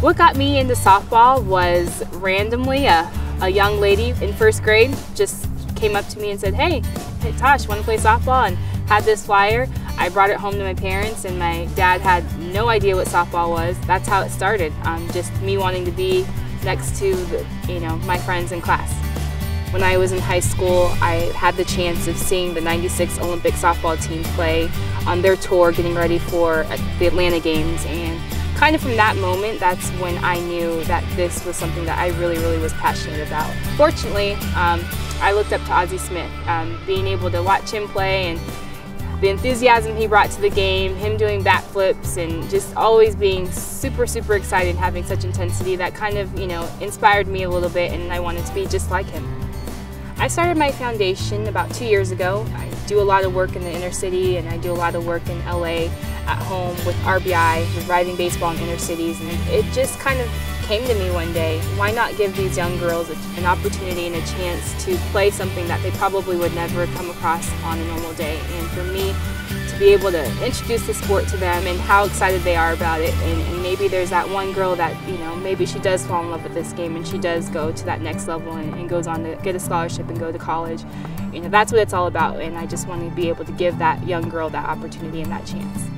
What got me into softball was randomly a, a young lady in first grade just came up to me and said, hey, hey Tosh, want to play softball? And had this flyer. I brought it home to my parents and my dad had no idea what softball was. That's how it started, um, just me wanting to be next to the, you know, my friends in class. When I was in high school, I had the chance of seeing the 96 Olympic softball team play on their tour getting ready for the Atlanta Games and kind of from that moment, that's when I knew that this was something that I really, really was passionate about. Fortunately, um, I looked up to Ozzie Smith. Um, being able to watch him play and the enthusiasm he brought to the game, him doing backflips and just always being super, super excited and having such intensity, that kind of, you know, inspired me a little bit and I wanted to be just like him. I started my foundation about two years ago. I do a lot of work in the inner city and I do a lot of work in LA at home with RBI, with reviving baseball in inner cities, and it just kind of came to me one day. Why not give these young girls an opportunity and a chance to play something that they probably would never come across on a normal day? And for me, to be able to introduce the sport to them and how excited they are about it, and, and maybe there's that one girl that, you know, maybe she does fall in love with this game and she does go to that next level and, and goes on to get a scholarship and go to college. You know, that's what it's all about, and I just want to be able to give that young girl that opportunity and that chance.